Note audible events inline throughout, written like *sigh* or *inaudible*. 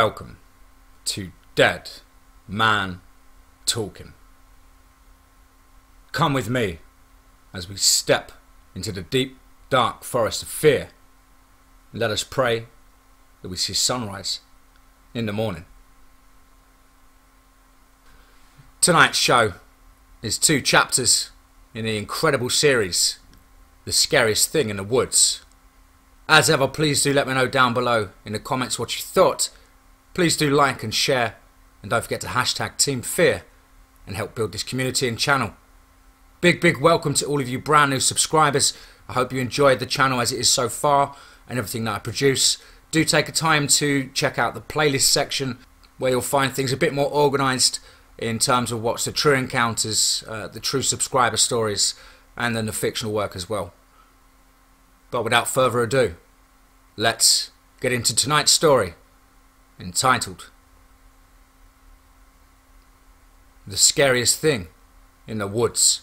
Welcome to Dead Man Talking. Come with me as we step into the deep, dark forest of fear. Let us pray that we see sunrise in the morning. Tonight's show is two chapters in the incredible series, The Scariest Thing in the Woods. As ever, please do let me know down below in the comments what you thought. Please do like and share, and don't forget to hashtag Team Fear and help build this community and channel. Big, big welcome to all of you brand new subscribers. I hope you enjoyed the channel as it is so far and everything that I produce. Do take a time to check out the playlist section where you'll find things a bit more organised in terms of what's the true encounters, uh, the true subscriber stories, and then the fictional work as well. But without further ado, let's get into tonight's story entitled The Scariest Thing in the Woods.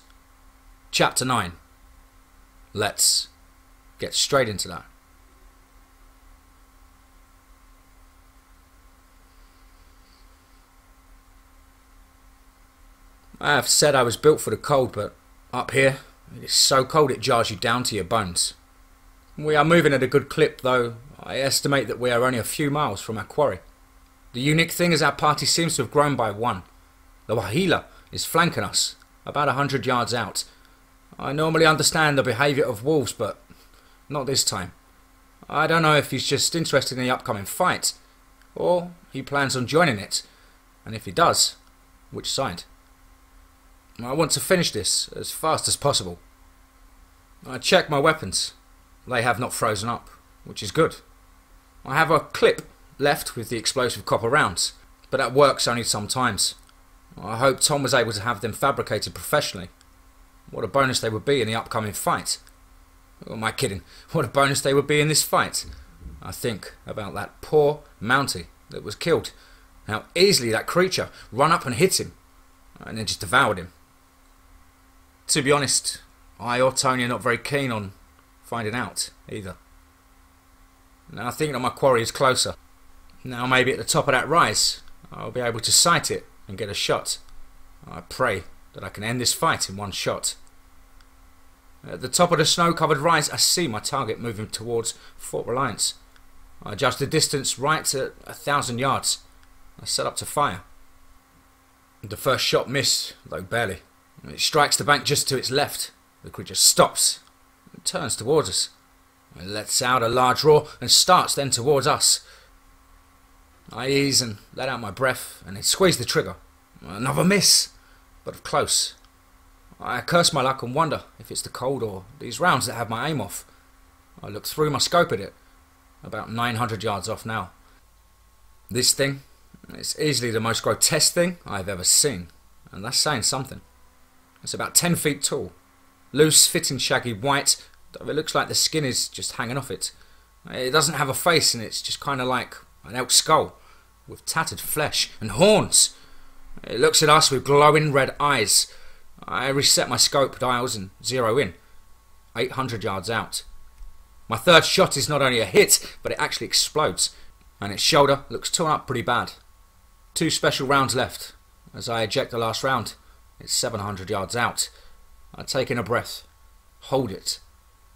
Chapter 9. Let's get straight into that. I have said I was built for the cold, but up here, it is so cold it jars you down to your bones. We are moving at a good clip, though I estimate that we are only a few miles from our quarry. The unique thing is our party seems to have grown by one. The Waheela is flanking us, about a hundred yards out. I normally understand the behaviour of wolves, but not this time. I don't know if he's just interested in the upcoming fight, or he plans on joining it, and if he does, which side? I want to finish this as fast as possible. I check my weapons. They have not frozen up, which is good. I have a clip left with the explosive copper rounds, but that works only sometimes. I hope Tom was able to have them fabricated professionally. What a bonus they would be in the upcoming fight. Am I kidding? *laughs* What a bonus they would be in this fight. I think about that poor Mountie that was killed. How easily that creature run up and hit him, and then just devoured him. To be honest, I or Tony are not very keen on finding out either. Now I think that my quarry is closer. Now maybe at the top of that rise, I'll be able to sight it and get a shot. I pray that I can end this fight in one shot. At the top of the snow-covered rise, I see my target moving towards Fort Reliance. I judge the distance right at a thousand yards. I set up to fire. The first shot missed, though barely. It strikes the bank just to its left. The creature stops and turns towards us. It lets out a large roar and starts then towards us. I ease and let out my breath and squeeze the trigger. Another miss, but close. I curse my luck and wonder if it's the cold or these rounds that have my aim off. I look through my scope at it, about 900 yards off now. This thing is easily the most grotesque thing I've ever seen, and that's saying something. It's about 10 feet tall, loose fitting shaggy white, it looks like the skin is just hanging off it. It doesn't have a face and it's just kind of like an elk skull, with tattered flesh and horns. It looks at us with glowing red eyes. I reset my scope dials and zero in. 800 yards out. My third shot is not only a hit, but it actually explodes, and its shoulder looks torn up pretty bad. Two special rounds left. As I eject the last round, it's 700 yards out. I take in a breath, hold it,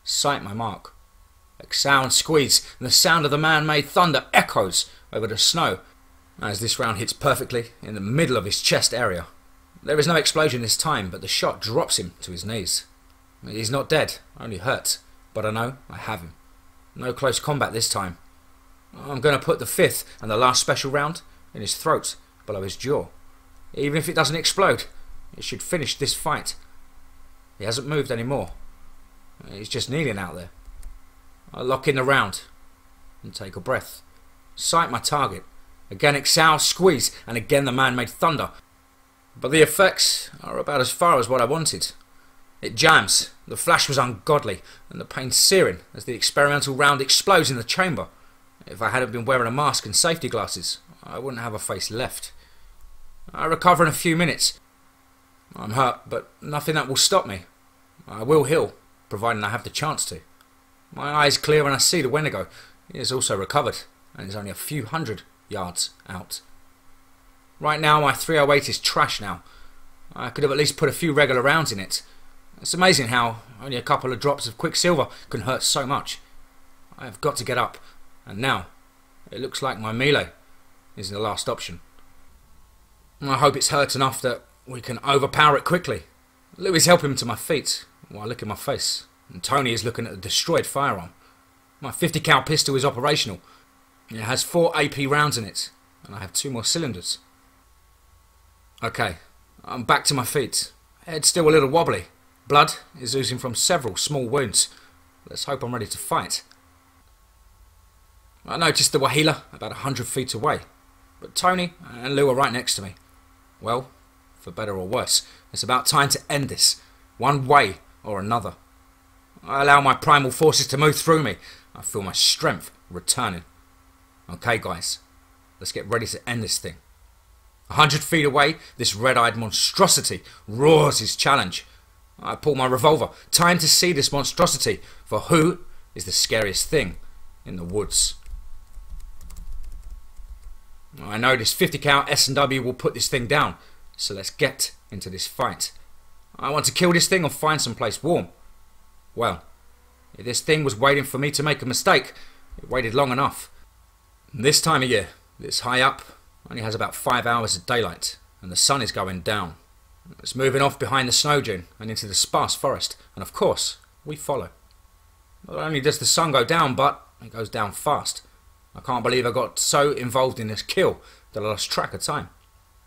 sight my mark. Exhale and squeeze, and the sound of the man-made thunder echoes over the snow as this round hits perfectly in the middle of his chest area. There is no explosion this time, but the shot drops him to his knees. He's not dead, only hurt, but I know I have him. No close combat this time. I'm going to put the fifth and the last special round in his throat, below his jaw. Even if it doesn't explode, it should finish this fight. He hasn't moved anymore. He's just kneeling out there. I lock in the round and take a breath. Sight my target. Again exhale, squeeze, and again the man made thunder. But the effects are about as far as what I wanted. It jams, the flash was ungodly, and the pain searing as the experimental round explodes in the chamber. If I hadn't been wearing a mask and safety glasses, I wouldn't have a face left. I recover in a few minutes, I'm hurt, but nothing that will stop me. I will heal, providing I have the chance to. My eyes clear and I see the Wendigo. He has also recovered, and is only a few hundred yards out. Right now, my 308 is trash now. I could have at least put a few regular rounds in it. It's amazing how only a couple of drops of quicksilver can hurt so much. I have got to get up, and now it looks like my melee is the last option. I hope it's hurt enough that we can overpower it quickly. Lou help him to my feet while I look at my face, and Tony is looking at the destroyed firearm. My 50 cal pistol is operational. It has four AP rounds in it, and I have two more cylinders. Okay, I'm back to my feet. Head still a little wobbly. Blood is oozing from several small wounds. Let's hope I'm ready to fight. I noticed the Waheela about a hundred feet away, but Tony and Lou are right next to me. Well, for better or worse, it's about time to end this, one way or another. I allow my primal forces to move through me. I feel my strength returning. Okay, guys, let's get ready to end this thing. A hundred feet away, this red-eyed monstrosity roars his challenge. I pull my revolver. Time to see this monstrosity, for who is the scariest thing in the woods? I know this 50 cal S&W will put this thing down, so let's get into this fight. I want to kill this thing or find some place warm. Well, if this thing was waiting for me to make a mistake, it waited long enough. This time of year, this high up, only has about five hours of daylight, and the sun is going down. It's moving off behind the snow dune and into the sparse forest, and of course, we follow. Not only does the sun go down, but it goes down fast. I can't believe I got so involved in this kill that I lost track of time.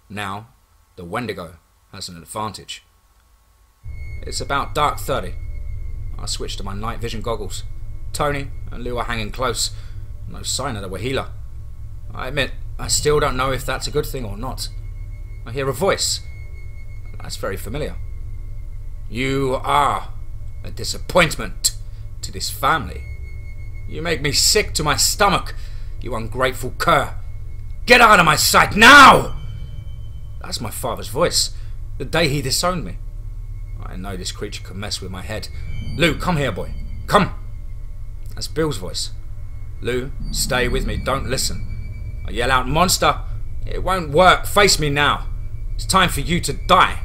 Now, the Wendigo has an advantage. It's about dark 30. I switch to my night vision goggles. Tony and Lou are hanging close. No sign of the Waheela. I admit, I still don't know if that's a good thing or not. I hear a voice. That's very familiar. You are a disappointment to this family. You make me sick to my stomach, you ungrateful cur. Get out of my sight now! That's my father's voice, the day he disowned me. I know this creature can mess with my head. Lou, come here, boy. Come! That's Bill's voice. Lou, stay with me, don't listen. I yell out, Monster! It won't work. Face me now. It's time for you to die.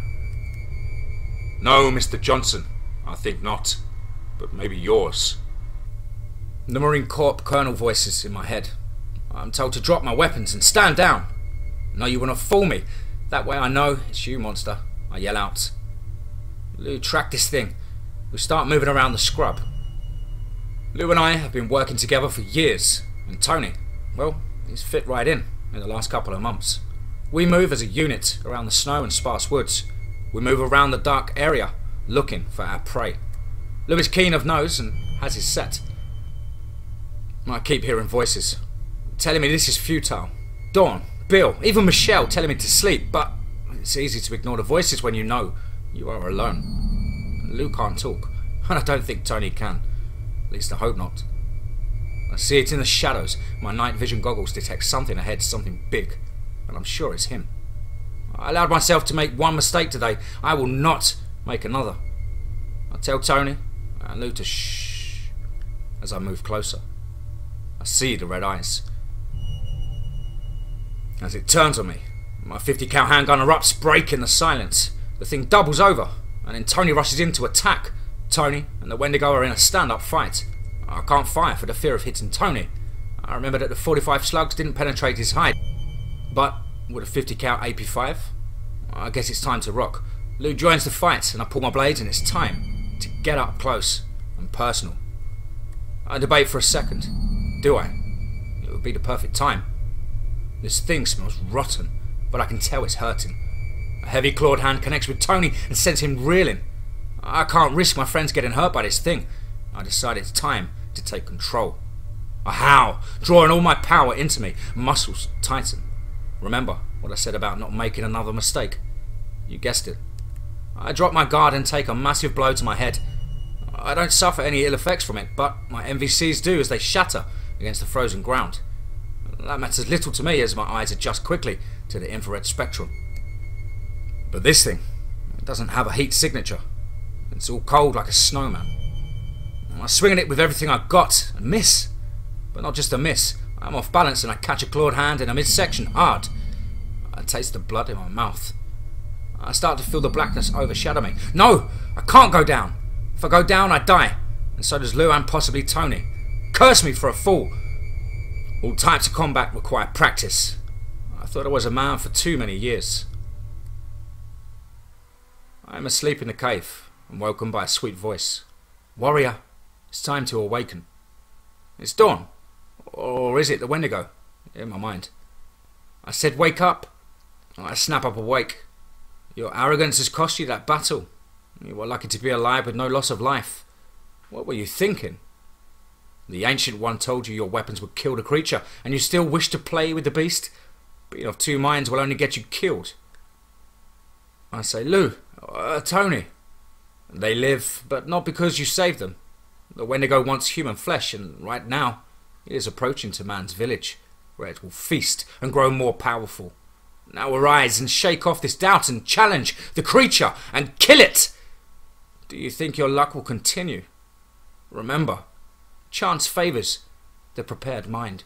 No, Mr. Johnson. I think not. But maybe yours. The Marine Corps Colonel voices in my head. I'm told to drop my weapons and stand down. No, you will not fool me. That way I know it's you, monster. I yell out. Lou, track this thing. We start moving around the scrub. Lou and I have been working together for years, and Tony, well, He's fit right in in the last couple of months. We move as a unit around the snow and sparse woods. We move around the dark area looking for our prey. Lou is keen of nose and has his set. I keep hearing voices telling me this is futile. Dawn, Bill, even Michelle telling me to sleep, but it's easy to ignore the voices when you know you are alone. Lou can't talk, and *laughs* I don't think Tony can. At least I hope not. I see it in the shadows. My night vision goggles detect something ahead, something big. And I'm sure it's him. I allowed myself to make one mistake today. I will not make another. I tell Tony and Lou to shh as I move closer. I see the red eyes. As it turns on me, my 50 cal handgun erupts, breaking the silence. The thing doubles over, and then Tony rushes in to attack. Tony and the Wendigo are in a stand up fight. I can't fire for the fear of hitting Tony. I remember that the 45 slugs didn't penetrate his hide. But with a 50 cal AP5, I guess it's time to rock. Lou joins the fight and I pull my blades and it's time to get up close and personal. I debate for a second. Do I? It would be the perfect time. This thing smells rotten, but I can tell it's hurting. Heavy clawed hand connects with Tony and sends him reeling. I can't risk my friends getting hurt by this thing. I decide it's time to take control. I howl, drawing all my power into me. Muscles tighten. Remember what I said about not making another mistake? You guessed it. I drop my guard and take a massive blow to my head. I don't suffer any ill effects from it, but my NVGs do as they shatter against the frozen ground. That matters little to me as my eyes adjust quickly to the infrared spectrum. But this thing, it doesn't have a heat signature. It's all cold like a snowman. I swing at it with everything I've got and miss. But not just a miss, I'm off balance and I catch a clawed hand in a midsection hard. I taste the blood in my mouth. I start to feel the blackness overshadow me. No! I can't go down! If I go down, I die. And so does Lou and possibly Tony. Curse me for a fool! All types of combat require practice. I thought I was a man for too many years. I am asleep in the cave and woken by a sweet voice. Warrior, it's time to awaken. It's dawn. Or is it the Wendigo? In my mind. I said, Wake up. I snap up awake. Your arrogance has cost you that battle. You were lucky to be alive with no loss of life. What were you thinking? The Ancient One told you your weapons would kill the creature, and you still wish to play with the beast? Being of two minds will only get you killed. I say, Lou, uh, Tony. They live, but not because you saved them. The Wendigo wants human flesh, and right now it is approaching to man's village, where it will feast and grow more powerful. Now arise and shake off this doubt and challenge the creature and kill it! Do you think your luck will continue? Remember, chance favours the prepared mind.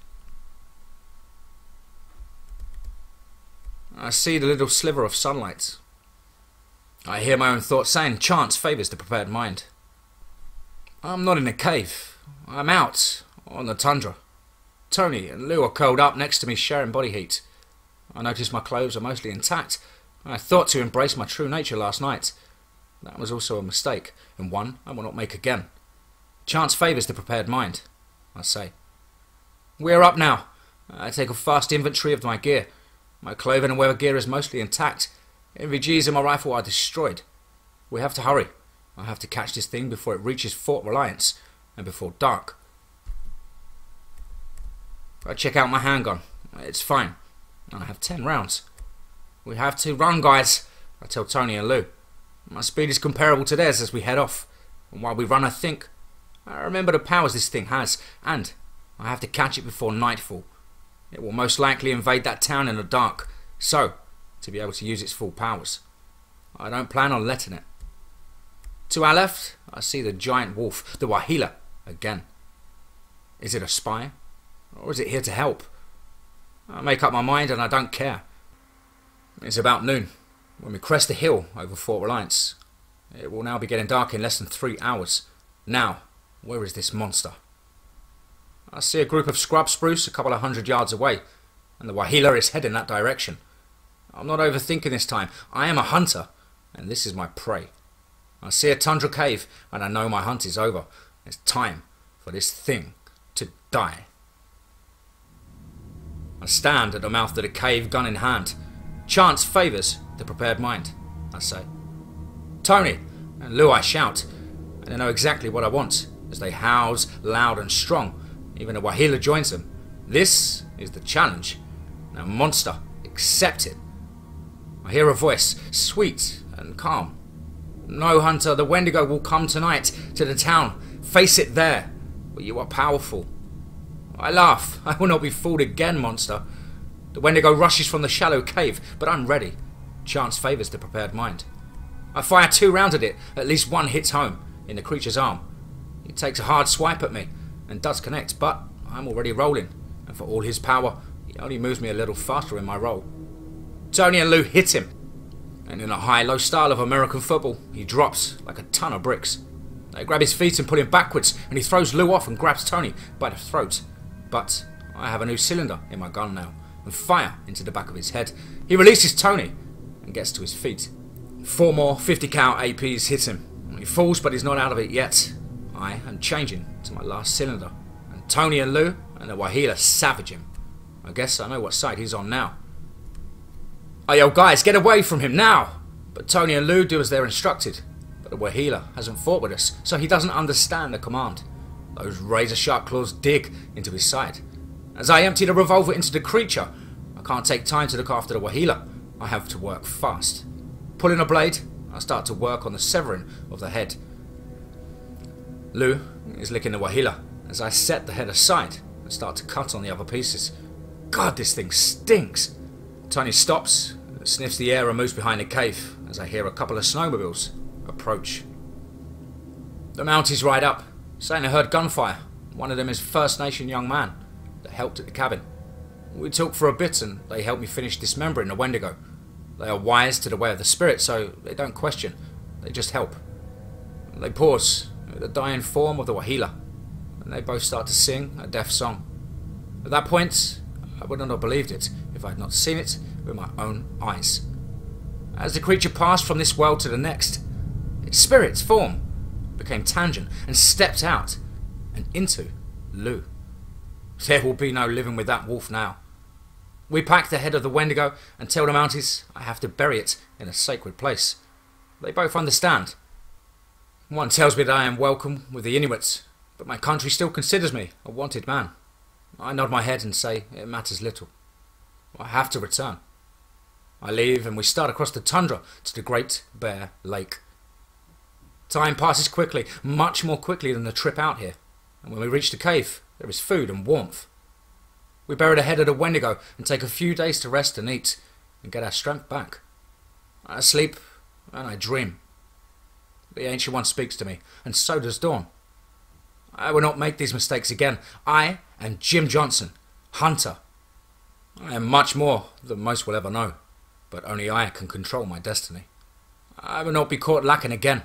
I see the little sliver of sunlight. I hear my own thoughts saying chance favours the prepared mind. I'm not in a cave. I'm out on the tundra. Tony and Lou are curled up next to me sharing body heat. I notice my clothes are mostly intact. I thought to embrace my true nature last night. That was also a mistake, and one I will not make again. Chance favours the prepared mind, I say. We are up now. I take a fast inventory of my gear. My clothing and weather gear is mostly intact. NVGs and my rifle are destroyed. We have to hurry. I have to catch this thing before it reaches Fort Reliance and before dark. I check out my handgun. It's fine. And I have ten rounds. We have to run, guys, I tell Tony and Lou. My speed is comparable to theirs as we head off. And while we run, I think, I remember the powers this thing has, and I have to catch it before nightfall. It will most likely invade that town in the dark, so, to be able to use its full powers. I don't plan on letting it. To our left, I see the giant wolf, the Waheela, again. Is it a spy? Or is it here to help? I make up my mind and I don't care. It's about noon when we crest the hill over Fort Reliance. It will now be getting dark in less than three hours. Now, where is this monster? I see a group of scrub spruce a couple of hundred yards away, and the Waheela is heading that direction. I'm not overthinking this time. I am a hunter, and this is my prey. I see a tundra cave, and I know my hunt is over. It's time for this thing to die. I stand at the mouth of the cave, gun in hand. Chance favours the prepared mind, I say. Tony and Lou, I shout, and they know exactly what I want as they house loud and strong. Even a Waheela joins them. This is the challenge. Now, monster, accept it. I hear a voice, sweet and calm. No, Hunter, the Wendigo will come tonight to the town. Face it there, you are powerful. I laugh. *laughs* I will not be fooled again, monster. The Wendigo rushes from the shallow cave, but I'm ready. Chance favours the prepared mind. I fire two rounds at it. At least one hits home, in the creature's arm. He takes a hard swipe at me, and does connect, but I'm already rolling, and for all his power, he only moves me a little faster in my roll. Tony and Lou hit him, and in a high-low style of American football, he drops like a ton of bricks. They grab his feet and pull him backwards, and he throws Lou off and grabs Tony by the throat. But I have a new cylinder in my gun now and fire into the back of his head. He releases Tony and gets to his feet. Four more 50 cal APs hit him. He falls, but he's not out of it yet. I am changing to my last cylinder, and Tony and Lou and the Waheela savage him. I guess I know what side he's on now. Yo, guys, get away from him now! But Tony and Lou do as they're instructed. But the Waheela hasn't fought with us, so he doesn't understand the command. Those razor sharp claws dig into his side. As I empty the revolver into the creature, I can't take time to look after the Waheela. I have to work fast. Pulling a blade, I start to work on the severing of the head. Lou is licking the Waheela as I set the head aside and start to cut on the other pieces. God, this thing stinks! Tony stops, sniffs the air and moves behind the cave as I hear a couple of snowmobiles approach. The Mounties ride up, saying they heard gunfire. One of them is First Nation young man. that helped at the cabin. We talked for a bit and they helped me finish dismembering the Wendigo. They are wise to the way of the spirit, so they don't question, they just help. They pause at the dying form of the Waheela, and they both start to sing a death song. At that point, I would not have believed it if I had not seen it with my own eyes. As the creature passed from this world to the next, its spirit's form became tangent and stepped out and into Lou. There will be no living with that wolf now. We pack the head of the Wendigo and tell the Mounties I have to bury it in a sacred place. They both understand. One tells me that I am welcome with the Inuits, but my country still considers me a wanted man. I nod my head and say it matters little. I have to return. I leave and we start across the tundra to the Great Bear Lake. Time passes quickly, much more quickly than the trip out here, and when we reach the cave, there is food and warmth. We bury the head of the Wendigo and take a few days to rest and eat and get our strength back. I sleep and I dream. The Ancient One speaks to me, and so does Dawn. I will not make these mistakes again. I am Jim Johnson, Hunter. I am much more than most will ever know, but only I can control my destiny. I will not be caught lacking again.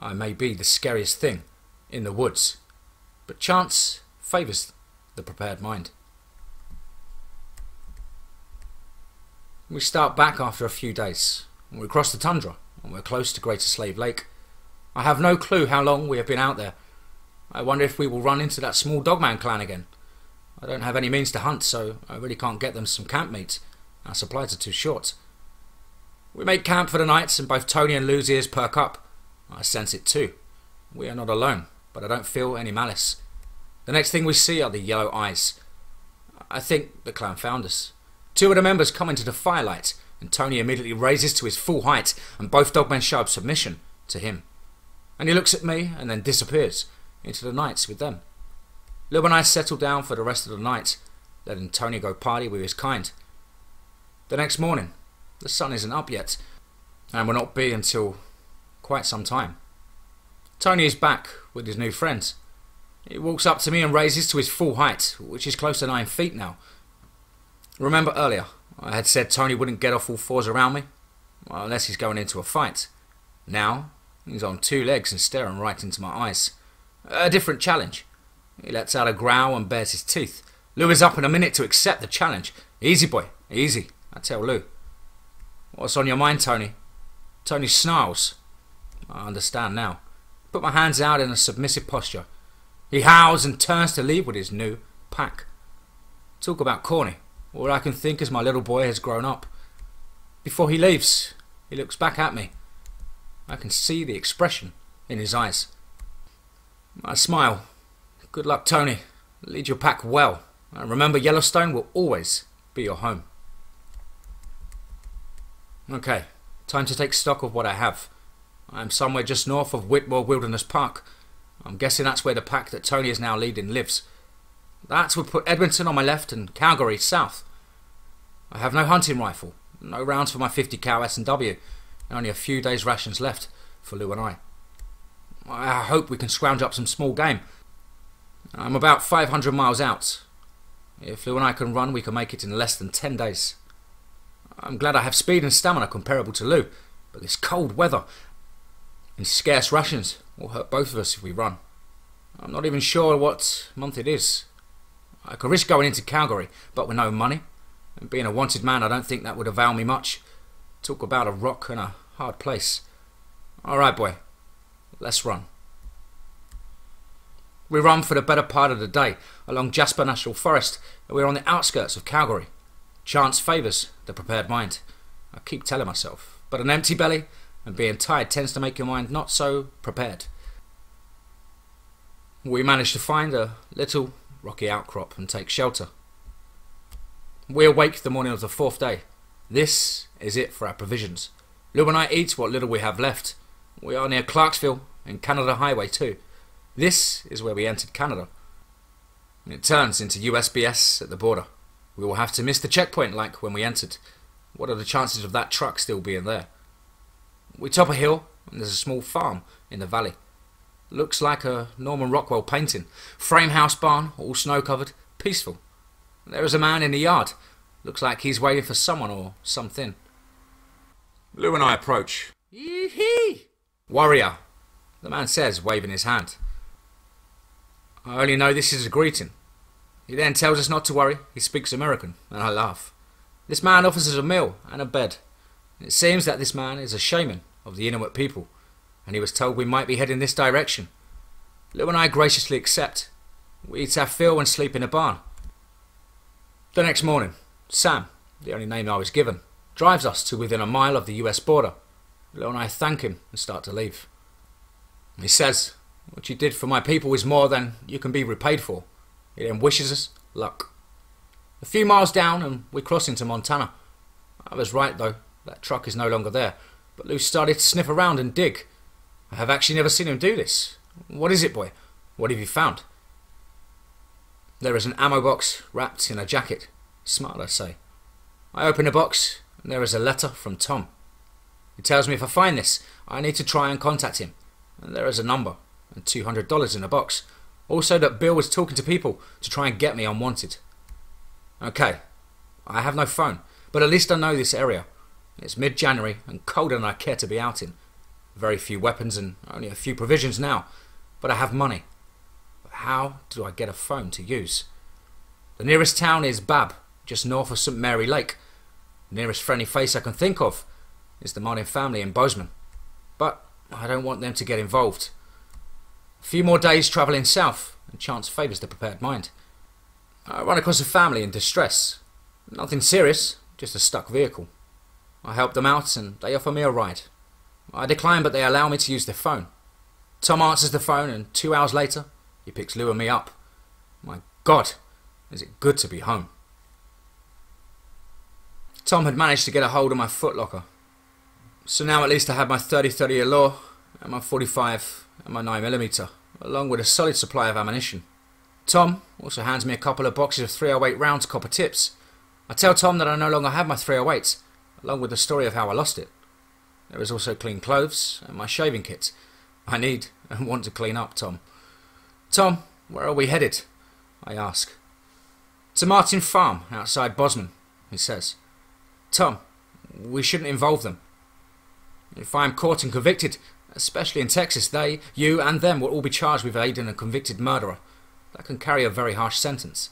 I may be the scariest thing in the woods, but chance favours the prepared mind. We start back after a few days. We cross the tundra and we're close to Greater Slave Lake. I have no clue how long we have been out there. I wonder if we will run into that small dogman clan again. I don't have any means to hunt, so I really can't get them some camp meat. Our supplies are too short. We make camp for the night, and both Tony and Lou's ears perk up. I sense it too. We are not alone, but I don't feel any malice. The next thing we see are the yellow eyes. I think the clan found us. Two of the members come into the firelight, and Tony immediately raises to his full height, and both dogmen show submission to him. And he looks at me and then disappears into the nights with them. Lou and I settle down for the rest of the night, letting Tony go party with his kind. The next morning, the sun isn't up yet, and will not be until quite some time. Tony is back with his new friends. He walks up to me and raises to his full height, which is close to nine feet now. Remember earlier, I had said Tony wouldn't get off all fours around me? Well, unless he's going into a fight. Now, he's on two legs and staring right into my eyes. A different challenge. He lets out a growl and bares his teeth. Lou is up in a minute to accept the challenge. Easy, boy, easy, I tell Lou. What's on your mind, Tony? Tony snarls. I understand now. Put my hands out in a submissive posture. He howls and turns to leave with his new pack. Talk about corny. All I can think is my little boy has grown up. Before he leaves, he looks back at me. I can see the expression in his eyes. I smile Good luck, Tony. Lead your pack well. And remember, Yellowstone will always be your home. Okay, time to take stock of what I have. I'm somewhere just north of Whitmore Wilderness Park. I'm guessing that's where the pack that Tony is now leading lives. That would put Edmonton on my left and Calgary south. I have no hunting rifle, no rounds for my 50 cal S&W, and only a few days' rations left for Lou and I. I hope we can scrounge up some small game I'm about 500 miles out. If Lou and I can run, we can make it in less than 10 days. I'm glad I have speed and stamina comparable to Lou, but this cold weather and scarce rations will hurt both of us if we run. I'm not even sure what month it is. I could risk going into Calgary, but with no money. And being a wanted man, I don't think that would avail me much. Talk about a rock and a hard place. Alright, boy. Let's run. We run for the better part of the day along Jasper National Forest, and we're on the outskirts of Calgary. Chance favours the prepared mind. I keep telling myself, but an empty belly and being tired tends to make your mind not so prepared. We manage to find a little rocky outcrop and take shelter. We awake the morning of the fourth day. This is it for our provisions. Lou and I eat what little we have left. We are near Clarksville and Canada Highway too. This is where we entered Canada. It turns into USBS at the border. We will have to miss the checkpoint like when we entered. What are the chances of that truck still being there? We top a hill and there's a small farm in the valley. Looks like a Norman Rockwell painting. Frame house barn, all snow covered, peaceful. There is a man in the yard. Looks like he's waiting for someone or something. Lou and I approach. Yee-hee! Warrior, the man says, waving his hand. I only know this is a greeting. He then tells us not to worry. He speaks American, and I laugh. This man offers us a meal and a bed. It seems that this man is a shaman of the Inuit people, and he was told we might be heading this direction. Lou and I graciously accept. We eat our fill and sleep in a barn. The next morning, Sam, the only name I was given, drives us to within a mile of the US border. Lou and I thank him and start to leave. He says, What you did for my people is more than you can be repaid for. He then wishes us luck. A few miles down and we cross into Montana. I was right though, that truck is no longer there, but Lou started to sniff around and dig. I have actually never seen him do this. What is it, boy? What have you found? There is an ammo box wrapped in a jacket. Smart, I say. I open the box, and there is a letter from Tom. He tells me if I find this, I need to try and contact him. And there is a number, and $200 in the box. Also, that Bill was talking to people to try and get me unwanted. Okay, I have no phone, but at least I know this area. It's mid January and colder than I care to be out in. Very few weapons and only a few provisions now, but I have money. But how do I get a phone to use? The nearest town is Babb, just north of St Mary Lake. The nearest friendly face I can think of is the Martin family in Bozeman. But I don't want them to get involved. A few more days travelling south, and chance favours the prepared mind. I run across a family in distress. Nothing serious, just a stuck vehicle. I help them out and they offer me a ride. I decline, but they allow me to use their phone. Tom answers the phone, and two hours later, he picks Lou and me up. My God, is it good to be home. Tom had managed to get a hold of my footlocker. So now at least I have my 30-30 Allure and my 45 and my 9mm, along with a solid supply of ammunition. Tom also hands me a couple of boxes of 308 rounds copper tips. I tell Tom that I no longer have my 308s, along with the story of how I lost it. There is also clean clothes and my shaving kit. I need and want to clean up, Tom. Tom, where are we headed? I ask. To Martin Farm, outside Bozeman, he says. Tom, we shouldn't involve them. If I am caught and convicted, especially in Texas, they, you, and them will all be charged with aiding a convicted murderer. That can carry a very harsh sentence.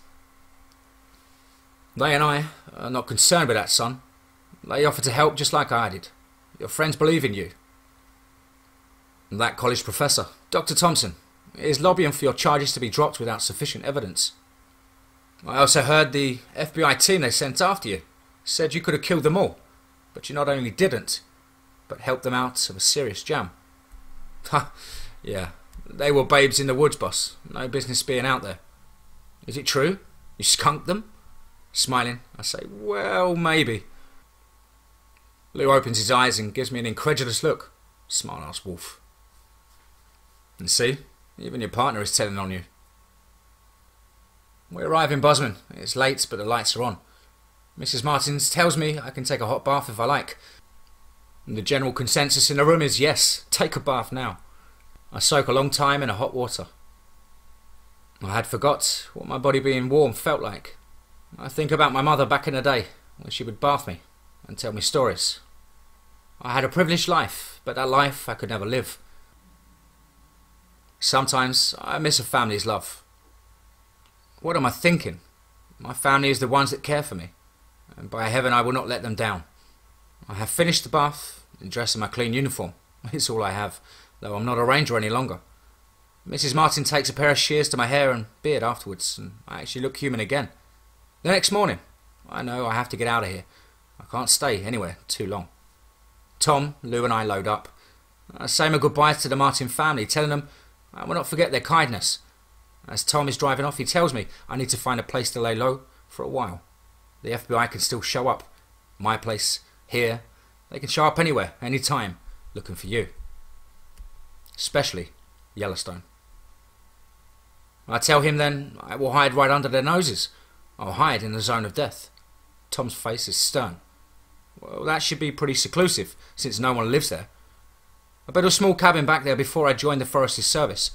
They and I are not concerned with that, son. They offer to help just like I did. Your friends believe in you. And that college professor, Dr. Thompson, is lobbying for your charges to be dropped without sufficient evidence. I also heard the FBI team they sent after you said you could have killed them all, but you not only didn't, but helped them out of a serious jam. Ha, yeah, they were babes in the woods, boss. No business being out there. Is it true? You skunked them? Smiling, I say, well, maybe. Lou opens his eyes and gives me an incredulous look. Smart ass wolf. And see, even your partner is telling on you. We arrive in Bozeman. It's late, but the lights are on. Mrs. Martins tells me I can take a hot bath if I like. And the general consensus in the room is yes, take a bath now. I soak a long time in a hot water. I had forgot what my body being warm felt like. I think about my mother back in the day when she would bath me and tell me stories. I had a privileged life, but that life I could never live. Sometimes I miss a family's love. What am I thinking? My family is the ones that care for me, and by heaven I will not let them down. I have finished the bath and dressed in my clean uniform. *laughs* It's all I have, though I'm not a ranger any longer. Mrs. Martin takes a pair of shears to my hair and beard afterwards, and I actually look human again. The next morning, I know I have to get out of here. I can't stay anywhere too long. Tom, Lou, and I load up. I say my goodbyes to the Martin family, telling them I will not forget their kindness. As Tom is driving off, he tells me I need to find a place to lay low for a while. The FBI can still show up. My place, here. They can show up anywhere, any time, looking for you. Especially Yellowstone. I tell him then I will hide right under their noses. I'll hide in the zone of death. Tom's face is stern. Well, that should be pretty seclusive, since no one lives there. I built a small cabin back there before I joined the Forestry Service.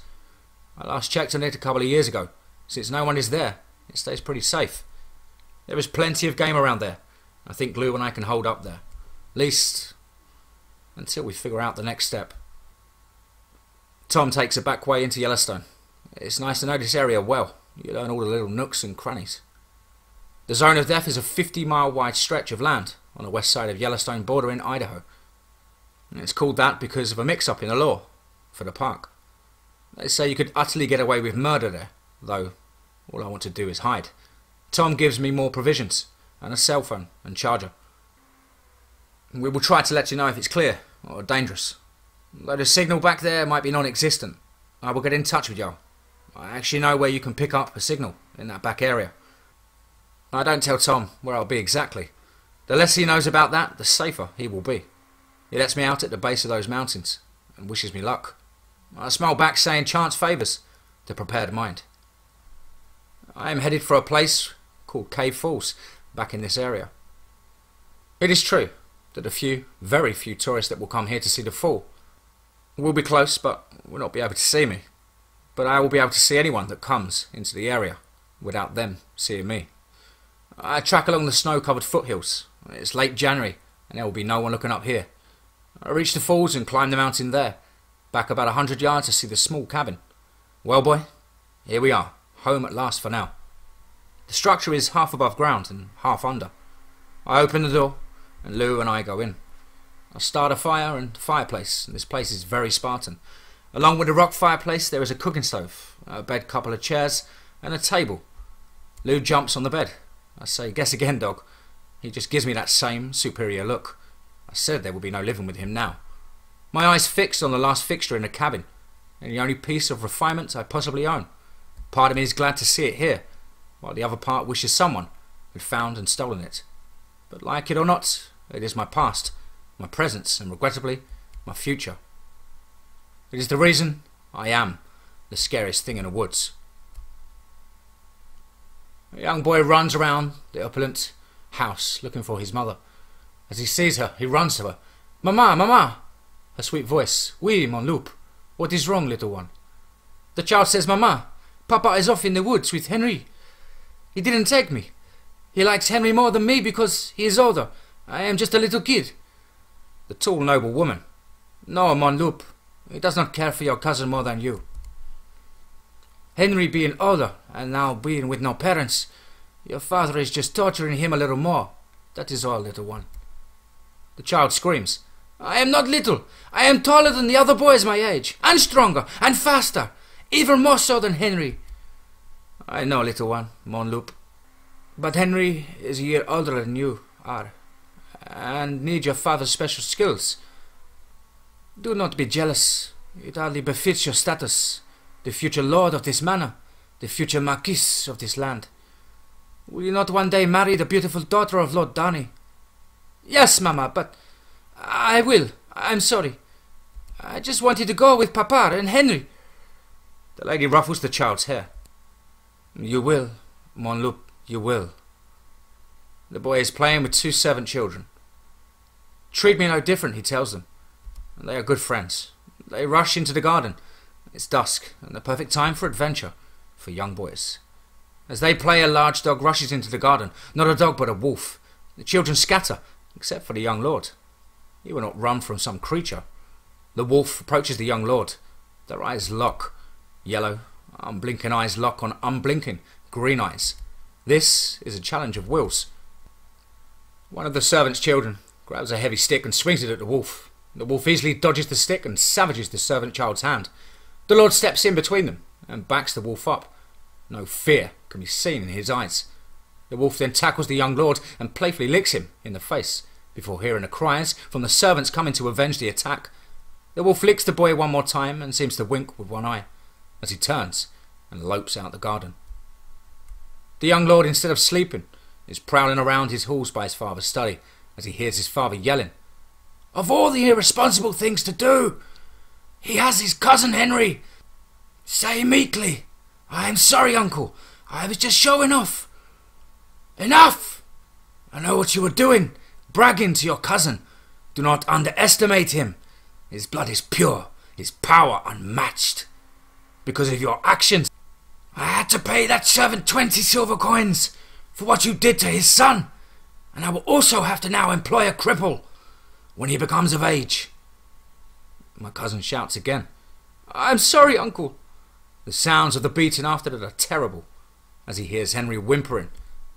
I last checked on it a couple of years ago. Since no one is there, it stays pretty safe. There is plenty of game around there. I think Lou and I can hold up there. At least until we figure out the next step. Tom takes a back way into Yellowstone. It's nice to know this area well. You learn all the little nooks and crannies. The zone of death is a 50 mile wide stretch of land on the west side of Yellowstone bordering Idaho. And it's called that because of a mix up in the law for the park. They say you could utterly get away with murder there, though all I want to do is hide. Tom gives me more provisions and a cell phone and charger. We will try to let you know if it's clear or dangerous. Though the signal back there might be non existent, I will get in touch with y'all. I actually know where you can pick up a signal in that back area. I don't tell Tom where I'll be exactly. The less he knows about that, the safer he will be. He lets me out at the base of those mountains and wishes me luck. I smile back saying chance favours the prepared mind. I am headed for a place called Cave Falls back in this area. It is true that a few, very few tourists that will come here to see the fall will be close but will not be able to see me. But I will be able to see anyone that comes into the area without them seeing me. I track along the snow covered foothills. It's late January and there will be no one looking up here. I reach the falls and climb the mountain there. Back about a hundred yards to see the small cabin. Well, boy, here we are, home at last for now. The structure is half above ground and half under. I open the door, and Lou and I go in. I start a fire and the fireplace, and this place is very Spartan. Along with the rock fireplace, there is a cooking stove, a bed, couple of chairs, and a table. Lou jumps on the bed. I say, Guess again, dog. He just gives me that same superior look. I said there would be no living with him now. My eyes fixed on the last fixture in the cabin, and the only piece of refinement I possibly own. Part of me is glad to see it here, while the other part wishes someone had found and stolen it. But like it or not, it is my past, my present, and regrettably, my future. It is the reason I am the scariest thing in the woods. A young boy runs around the opulent house looking for his mother. As he sees her, he runs to her. Mama, Mama! A sweet voice. Oui, mon loup. What is wrong, little one? The child says, Mama, Papa is off in the woods with Henry. He didn't take me. He likes Henry more than me because he is older. I am just a little kid. The tall, noble woman. No, mon loup. He does not care for your cousin more than you. Henry being older and now being with no parents, your father is just torturing him a little more. That is all, little one. The child screams. I am not little. I am taller than the other boys my age, and stronger, and faster, even more so than Henry. I know, little one, mon loup. But Henry is a year older than you are, and needs your father's special skills. Do not be jealous. It hardly befits your status, the future lord of this manor, the future marquis of this land. Will you not one day marry the beautiful daughter of Lord Darnay? Yes, mamma, but I will. I'm sorry. I just wanted to go with Papa and Henry. The lady ruffles the child's hair. You will, mon loup, you will. The boy is playing with two servant children. Treat me no different, he tells them. They are good friends. They rush into the garden. It's dusk, and the perfect time for adventure for young boys. As they play, a large dog rushes into the garden. Not a dog, but a wolf. The children scatter, except for the young lord. He will not run from some creature. The wolf approaches the young lord. Their eyes lock. Yellow, unblinking eyes lock on unblinking green eyes. This is a challenge of wills. One of the servant's children grabs a heavy stick and swings it at the wolf. The wolf easily dodges the stick and savages the servant child's hand. The lord steps in between them and backs the wolf up. No fear can be seen in his eyes. The wolf then tackles the young lord and playfully licks him in the face before hearing the cries from the servants coming to avenge the attack. The wolf licks the boy one more time and seems to wink with one eye as he turns and lopes out the garden. The young lord, instead of sleeping, is prowling around his halls by his father's study as he hears his father yelling, Of all the irresponsible things to do, he has his cousin Henry. Say meekly, I am sorry, uncle. I was just showing off. Enough! I know what you were doing bragging to your cousin. Do not underestimate him. His blood is pure, his power unmatched. Because of your actions, I had to pay that servant twenty silver coins. for what you did to his son, and I will also have to now employ a cripple when he becomes of age. My cousin shouts again. I'm sorry, uncle. The sounds of the beating after that are terrible. As he hears Henry whimpering,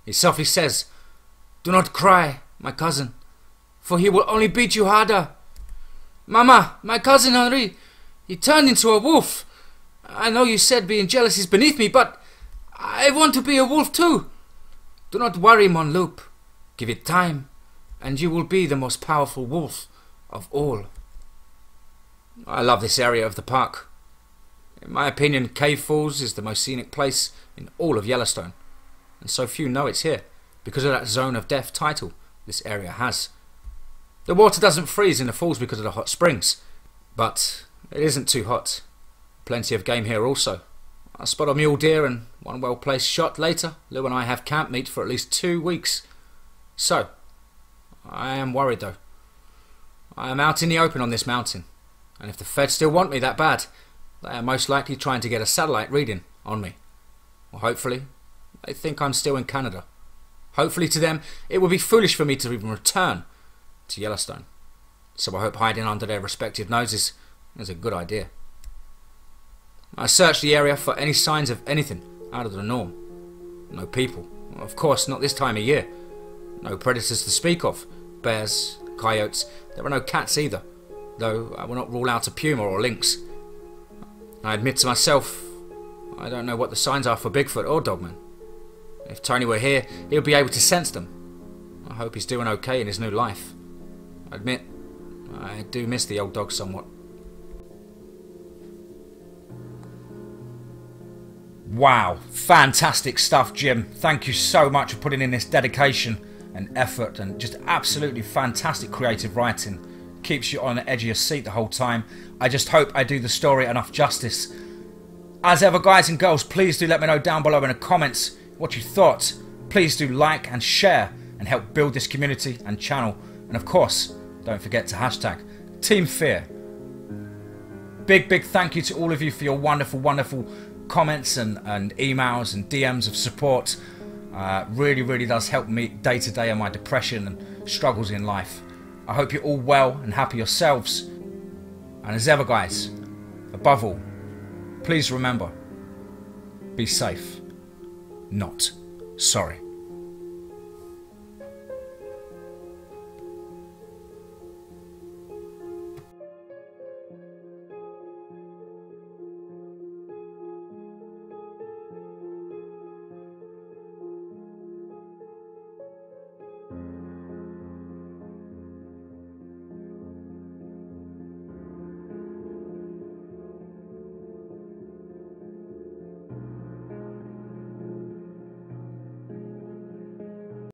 he softly says, Do not cry, my cousin, for he will only beat you harder. Mama, my cousin Henri, he turned into a wolf. I know you said being jealous is beneath me, but I want to be a wolf too. Do not worry, Mon Loup. Give it time, and you will be the most powerful wolf of all. I love this area of the park. In my opinion, Cave Falls is the most scenic place in all of Yellowstone, and so few know it's here because of that zone of death title this area has. The water doesn't freeze in the falls because of the hot springs, but it isn't too hot. Plenty of game here also. I spot a mule deer and one well placed shot later. Lou and I have camp meat for at least two weeks. So, I am worried though. I am out in the open on this mountain, and if the feds still want me that bad, they are most likely trying to get a satellite reading on me. Or hopefully, they think I'm still in Canada. Hopefully, to them, it would be foolish for me to even return to Yellowstone. So I hope hiding under their respective noses is a good idea. I searched the area for any signs of anything out of the norm. No people. Of course, not this time of year. No predators to speak of. Bears, coyotes. There are no cats either, though I will not rule out a puma or lynx. I admit to myself, I don't know what the signs are for Bigfoot or Dogman. If Tony were here, he would be able to sense them. I hope he's doing okay in his new life. I admit, I do miss the old dog somewhat. Wow, fantastic stuff, Jim. Thank you so much for putting in this dedication and effort and just absolutely fantastic creative writing. Keeps you on the edge of your seat the whole time. I just hope I do the story enough justice. As ever, guys and girls, please do let me know down below in the comments what you thought. Please do like and share and help build this community and channel. And of course, don't forget to hashtag Team Fear. Big, big thank you to all of you for your wonderful, wonderful comments and, and emails and DMs of support. Uh, really, really does help me day to day on my depression and struggles in life. I hope you're all well and happy yourselves. And as ever, guys, above all, please remember be safe, not sorry.